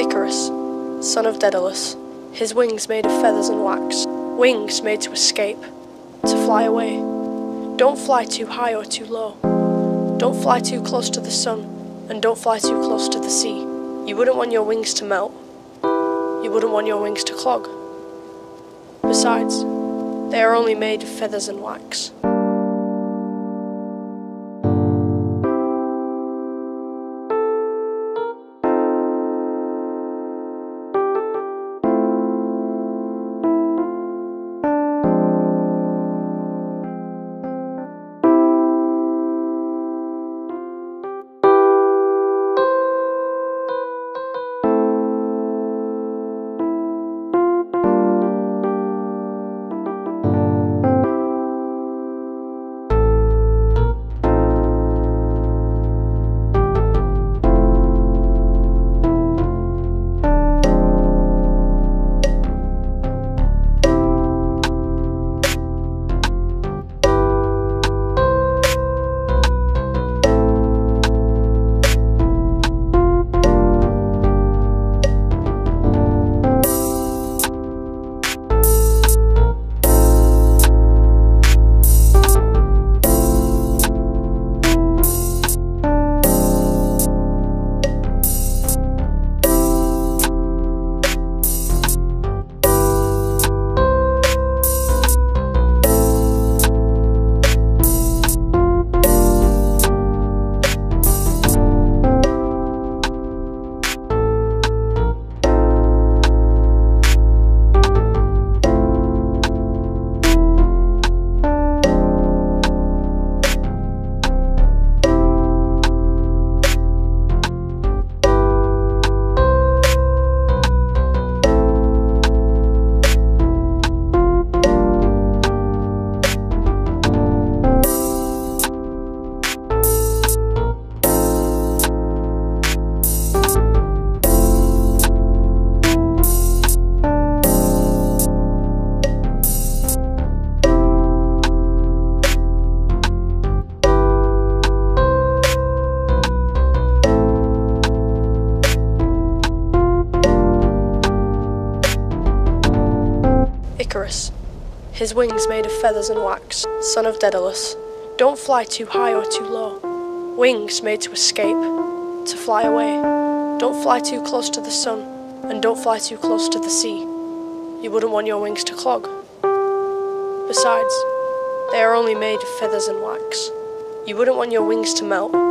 Icarus, son of Daedalus, his wings made of feathers and wax, wings made to escape, to fly away. Don't fly too high or too low. Don't fly too close to the sun, and don't fly too close to the sea. You wouldn't want your wings to melt. You wouldn't want your wings to clog. Besides, they are only made of feathers and wax. Icarus, his wings made of feathers and wax, son of Daedalus. Don't fly too high or too low. Wings made to escape, to fly away. Don't fly too close to the sun, and don't fly too close to the sea. You wouldn't want your wings to clog. Besides, they are only made of feathers and wax. You wouldn't want your wings to melt.